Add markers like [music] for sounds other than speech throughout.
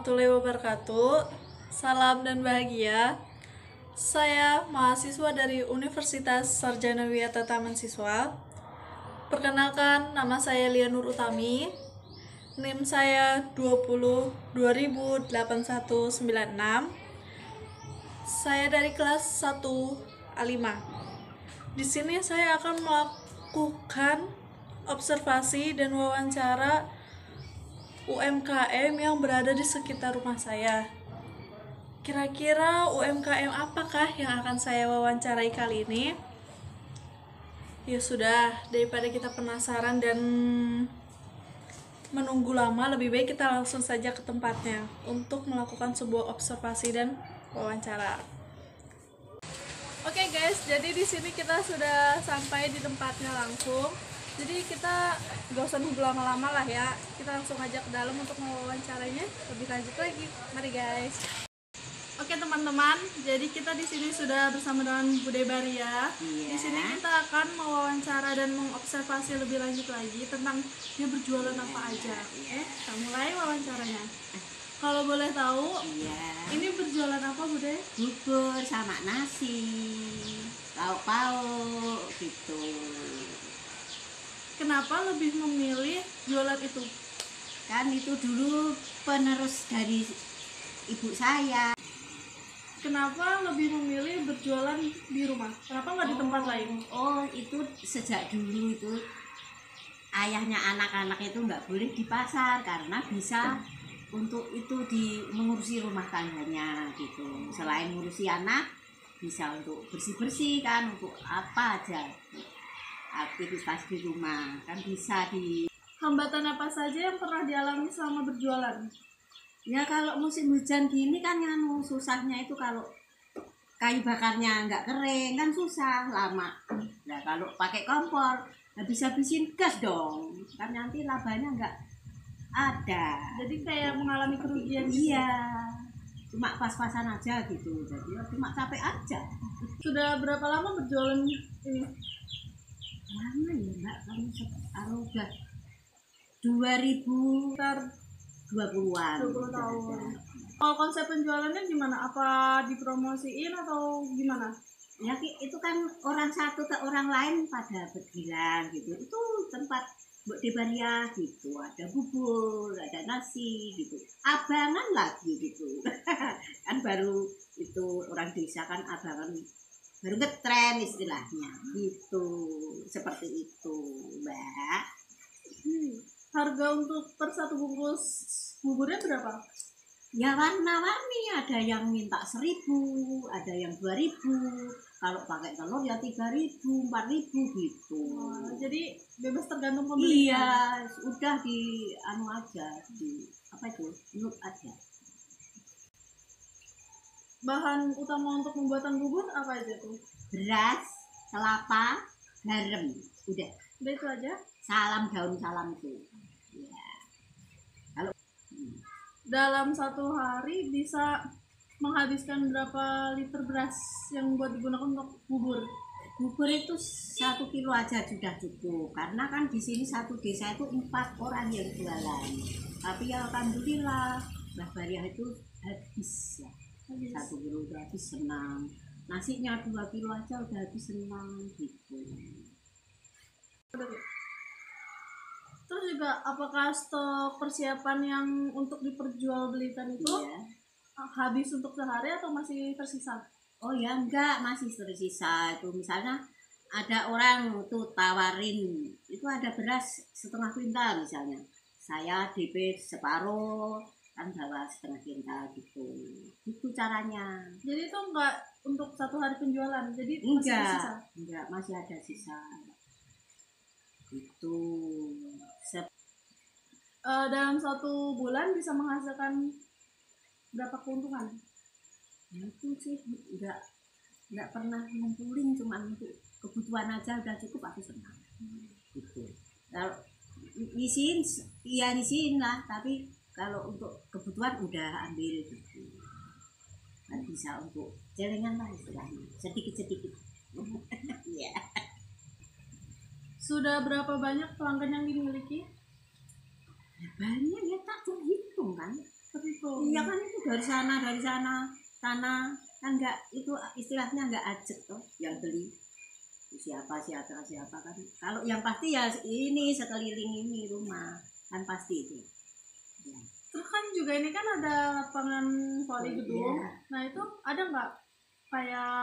warahmatullahi wabarakatuh. Salam dan bahagia. Saya mahasiswa dari Universitas Sarjana Wiyata Taman Siswa. Perkenalkan, nama saya Lia Nur Utami. NIM saya 20 208196. Saya dari kelas 1 A5. Di sini saya akan melakukan observasi dan wawancara UMKM yang berada di sekitar rumah saya. Kira-kira UMKM apakah yang akan saya wawancarai kali ini? Ya sudah, daripada kita penasaran dan menunggu lama, lebih baik kita langsung saja ke tempatnya untuk melakukan sebuah observasi dan wawancara. Oke guys, jadi di sini kita sudah sampai di tempatnya langsung. Jadi kita gak usah nunggu lama-lama lah ya. Kita langsung aja ke dalam untuk mewawancaranya lebih lanjut lagi. Mari guys. Oke teman-teman, jadi kita di sini sudah bersama dengan Bude Baria. Di sini kita akan mewawancara dan mengobservasi lebih lanjut lagi tentang dia berjualan apa aja. Oke, kita mulai wawancaranya. Kalau boleh tahu, Iya, ini berjualan apa Bude? bubur sama nasi, pauk-pauk gitu. Kenapa lebih memilih jualan itu? Kan itu dulu penerus dari ibu saya. Kenapa lebih memilih berjualan di rumah? Kenapa nggak di tempat lain? Oh, itu sejak dulu itu ayahnya anak-anak itu nggak boleh di pasar karena bisa untuk itu di mengurusi rumah tangganya gitu. Selain ngurusi anak, bisa untuk bersih-bersih kan, untuk apa aja aktivitas di rumah kan bisa di Hambatan apa saja yang pernah dialami selama berjualan? Ya kalau musim hujan gini kan nganu susahnya itu kalau kayu bakarnya nggak kering kan susah lama. Nah kalau pakai kompor habis-habisin gas dong kan nanti labanya nggak ada. Jadi kayak mengalami kerugian. gitu. Iya cuma pas-pasan aja gitu jadi ya cuma capek aja Sudah berapa lama berjualan ini? Lama ya mbak? Kamu anu udah 2020-an Sekitar 20 tahun. Kalau konsep penjualannya gimana? Apa dipromosiin atau gimana? ya itu kan orang satu ke orang lain pada berbilang gitu. Itu tempat buat debaria gitu. Ada bubur ada nasi gitu. Abangan lagi gitu. [laughs] Kan baru itu orang desa kan abangan baru ngetren istilahnya gitu seperti itu mbak Hmm. Harga untuk per satu bungkus buburnya berapa? ya warna-warni ada yang minta seribu ada yang dua ribu kalau pakai telur ya tiga ribu empat ribu gitu Oh, jadi bebas tergantung pembeli. Iya, udah di anu aja di apa itu nuk aja. Bahan utama untuk pembuatan bubur apa aja tuh? Beras, kelapa, garam, udah. Udah itu aja. Salam daun salam itu. Ya. Dalam satu hari bisa menghabiskan berapa liter beras yang buat digunakan untuk bubur? Bubur itu satu kilo aja sudah cukup karena kan di sini satu desa itu empat orang yang jualan. Tapi ya alhamdulillah Mbah Bariah itu habis ya. Satu kilo udah habis senang. Nasinya dua kilo aja udah habis senang gitu. Terus juga apakah stok persiapan yang untuk diperjualbelikan itu Iya. habis untuk sehari atau masih tersisa? Oh ya enggak masih tersisa itu misalnya ada orang tuh tawarin itu ada beras setengah kuintal misalnya saya DP separuh bawa setengah kuintal gitu. Itu caranya. Jadi itu enggak untuk satu hari penjualan, jadi masih enggak tersisa. enggak masih ada sisa. Itu Se- Eh, dalam satu bulan bisa menghasilkan berapa keuntungan? ya itu sih enggak enggak pernah ngumpulin cuma untuk kebutuhan aja udah cukup aku senang. Gitu. Kalau ngisiin iya ngisiin lah tapi kalau untuk kebutuhan udah ambil gitu. Kan bisa untuk celengan lah istilahnya. Sedikit sedikit [laughs] Iya. Sudah berapa banyak pelanggan yang dimiliki? Ya banyak ya tak terhitung kan itu iya kan itu dari sana dari sana sana kan nggak itu istilahnya nggak ajak tuh yang beli. Siapa siapa siapa kan. Kalau yang pasti ya ini sekeliling ini rumah. Kan pasti itu. Ya. Terus kan juga ini kan ada lapangan voli Oh, gedung. Iya. nah itu ada nggak? Kayak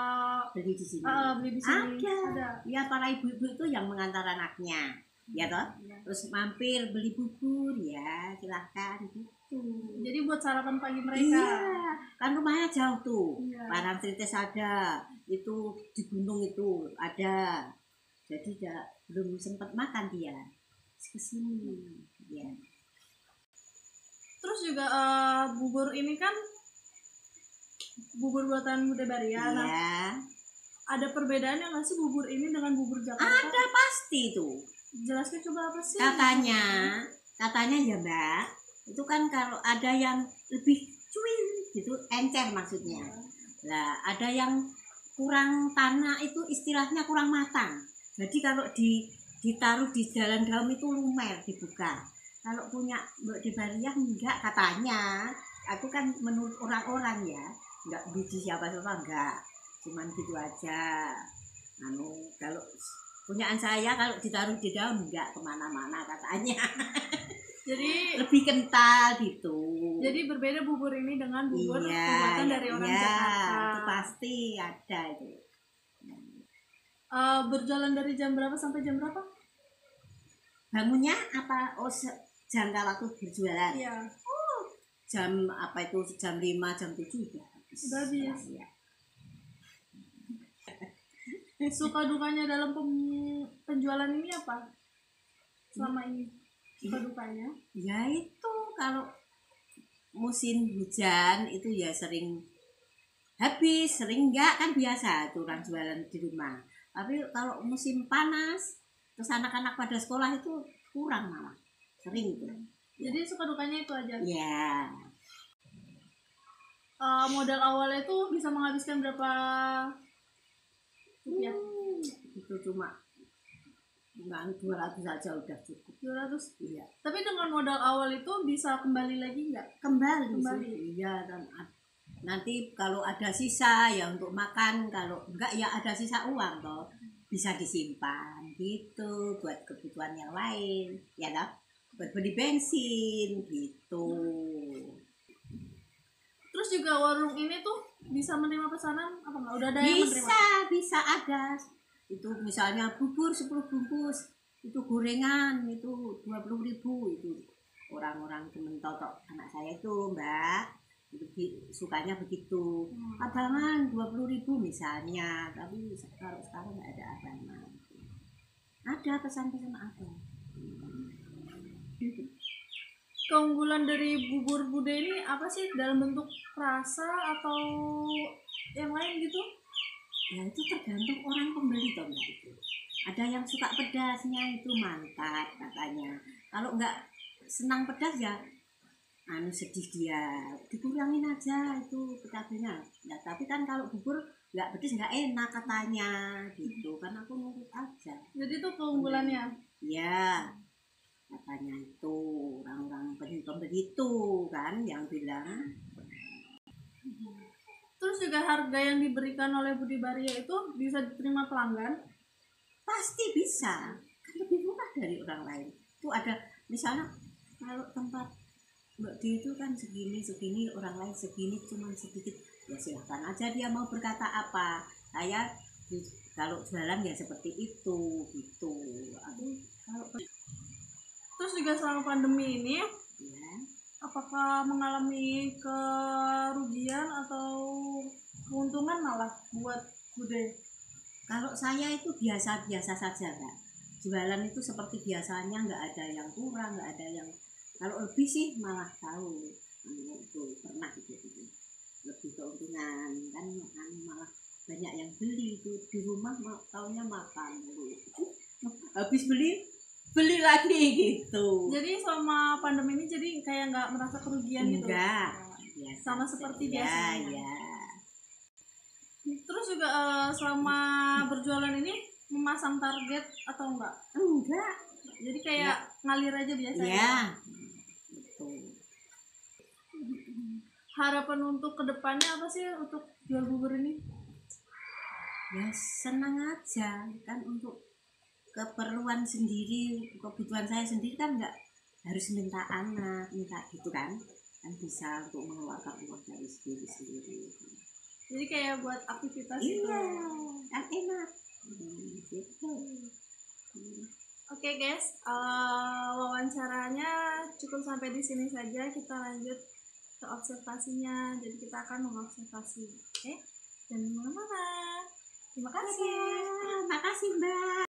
beli di sini. Eh, beli di sini. Ada. ada. Ya para ibu-ibu itu yang mengantar anaknya. Ya toh? Iya. terus mampir beli bubur. Ya silahkan gitu. Jadi buat sarapan pagi mereka. Iya. Kan rumahnya jauh tuh. Iya. Parangtritis ada. Itu di gunung itu ada. Jadi ya, belum sempat makan dia. Ke sini ya terus juga eh, bubur ini kan bubur buatan Bude Baria nah Iya. ada perbedaannya nggak sih bubur ini dengan bubur Jakarta? Ada pasti tuh. Jelaskan coba apa sih? Katanya katanya ya mbak itu kan kalau ada yang lebih cuil gitu encer maksudnya. Lah ada yang kurang tanah itu istilahnya kurang matang. Jadi kalau di ditaruh di jalan daun itu lumer dibuka kalau punya mbak di Bariah enggak katanya. Aku kan menurut orang-orang ya enggak biji siapa siapa enggak. Cuman gitu aja. Anu kalau punyaan saya kalau ditaruh di daun enggak ke mana-mana katanya. Jadi [laughs] lebih kental gitu. Jadi berbeda bubur ini dengan bubur iya, buatan iya, dari orang iya, Jakarta. itu pasti ada itu. Eh, berjalan dari jam berapa sampai jam berapa? Bangunnya apa? Oh jangka waktu berjualan. Iya. Jam apa itu? Jam 5 jam 7 udah habis. Udah habis. Iya. suka dukanya dalam pem- penjualan ini apa? Selama ini suka dukanya? Ya itu kalau musim hujan itu ya sering habis sering enggak kan biasa tuh orang jualan di rumah. Tapi kalau musim panas terus anak-anak pada sekolah itu kurang malah sering tuh. Jadi suka dukanya itu aja? Ya Eh, modal awalnya itu bisa menghabiskan berapa rupiah? Hmm, itu cuma nggak dua ratus aja udah cukup. 200 iya. Tapi dengan modal awal itu bisa kembali lagi nggak? Kembali, Kembali. sih. iya dan nanti kalau ada sisa ya untuk makan kalau enggak ya ada sisa uang toh. Bisa disimpan gitu buat kebutuhan yang lain ya toh buat beli bensin gitu. Terus juga warung ini tuh bisa menerima pesanan apa enggak udah ada yang menerima? Bisa bisa ada. Itu misalnya bubur 10 bungkus itu gorengan itu 20.000 ribu itu orang-orang temen totok anak saya itu mbak. Itu sukanya begitu. Hmm. abangan 20.000 ribu misalnya tapi kalau sekarang nggak ada abangan ada pesan-pesan apa keunggulan dari bubur bude ini apa sih? Dalam bentuk rasa atau yang lain gitu? Ya itu tergantung orang pembeli toh mbak itu. Ada yang suka pedasnya itu mantap katanya. Kalau nggak senang pedas ya anu sedih dia. Dikurangin aja itu pedasnya. Ya tapi kan kalau bubur nggak pedas nggak enak katanya gitu. Kan aku nurut aja. Jadi itu keunggulannya? Ya katanya itu orang-orang pembeli pembeli itu kan yang bilang. Terus juga harga yang diberikan oleh Budi Baria itu bisa diterima pelanggan? Pasti bisa. Kan lebih murah dari orang lain. Itu ada misalnya kalau tempat mbak di itu kan segini segini orang lain segini cuma sedikit. Ya silahkan aja dia mau berkata apa. Saya kalau jualan ya seperti itu gitu. Aku kalau terus juga selama pandemi ini ya apakah mengalami kerugian atau keuntungan malah buat Bude? Kalau saya itu biasa-biasa saja mbak jualan itu seperti biasanya nggak ada yang kurang nggak ada yang kalau lebih sih malah tahu anu, itu pernah gitu, gitu. Lebih keuntungan kan kan malah banyak yang beli itu di rumah ma- taunya makan dulu habis beli beli lagi gitu. Jadi selama pandemi ini jadi kayak nggak merasa kerugian gitu? Enggak. Biasa Sama seperti saja, biasanya. ya terus juga eh, selama berjualan ini memasang target atau enggak enggak. Jadi kayak ngalir aja biasanya? Ya harapan untuk ke depannya apa sih untuk jual bubur ini? Ya senang aja. Kan untuk keperluan sendiri kebutuhan saya sendiri kan nggak harus minta anak minta gitu kan kan bisa untuk mengeluarkan uang dari sendiri sendiri jadi kayak buat aktivitas gitu iya kan enak Hmm, gitu Hmm. Oke guys, eh, wawancaranya cukup sampai di sini saja. Kita lanjut ke observasinya. Jadi kita akan mengobservasi, oke? Dan mana-mana. Terima kasih. Ah, makasih mbak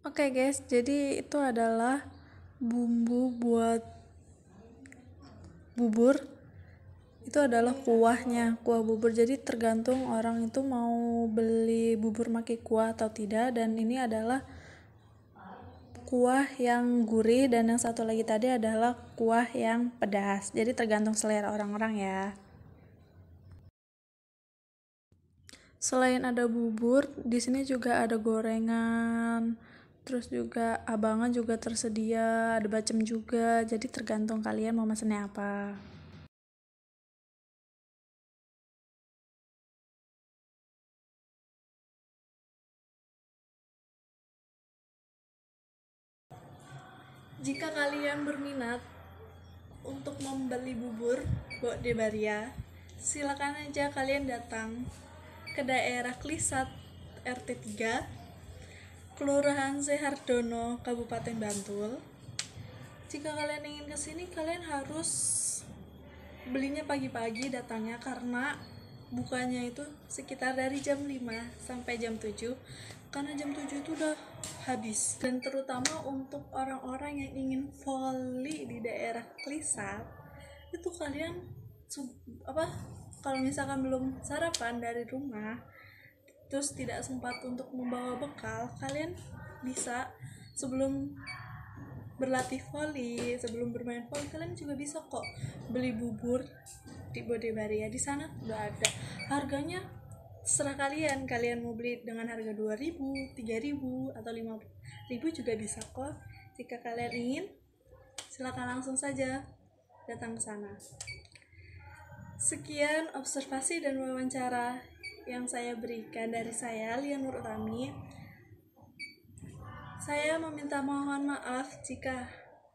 Oke guys, jadi itu adalah bumbu buat bubur. Itu adalah kuahnya, kuah bubur. Jadi tergantung orang itu mau beli bubur pakai kuah atau tidak. Dan ini adalah kuah yang gurih dan yang satu lagi tadi adalah kuah yang pedas. Jadi tergantung selera orang-orang ya. Selain ada bubur, di sini juga ada gorengan. Terus juga abangan juga tersedia, ada bacem juga. Jadi tergantung kalian mau mesennya apa. Jika kalian berminat untuk membeli bubur Bok de Baria, silakan aja kalian datang ke daerah Klisat RT 3 Kelurahan Sehardono Kabupaten Bantul. Jika kalian ingin ke sini kalian harus belinya pagi-pagi datangnya karena bukanya itu sekitar dari jam 5 sampai jam 7 karena jam 7 itu udah habis. Dan terutama untuk orang-orang yang ingin volley di daerah Klisat itu kalian apa kalau misalkan belum sarapan dari rumah terus tidak sempat untuk membawa bekal kalian bisa sebelum berlatih volley sebelum bermain volley kalian juga bisa kok beli bubur di Bode Baria di sana udah ada. Harganya serah kalian. Kalian mau beli dengan harga 2000 3000 atau 5000 juga bisa kok. Jika kalian ingin silakan langsung saja datang ke sana. Sekian observasi dan wawancara yang saya berikan dari saya, Lian Nur Utami. Saya meminta mohon maaf jika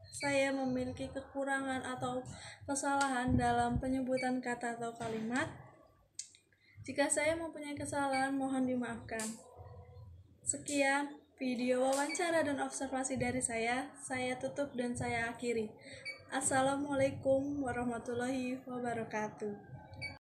saya memiliki kekurangan atau kesalahan dalam penyebutan kata atau kalimat. Jika saya mempunyai kesalahan, mohon dimaafkan. Sekian video wawancara dan observasi dari saya. Saya tutup dan saya akhiri. Assalamualaikum warahmatullahi wabarakatuh.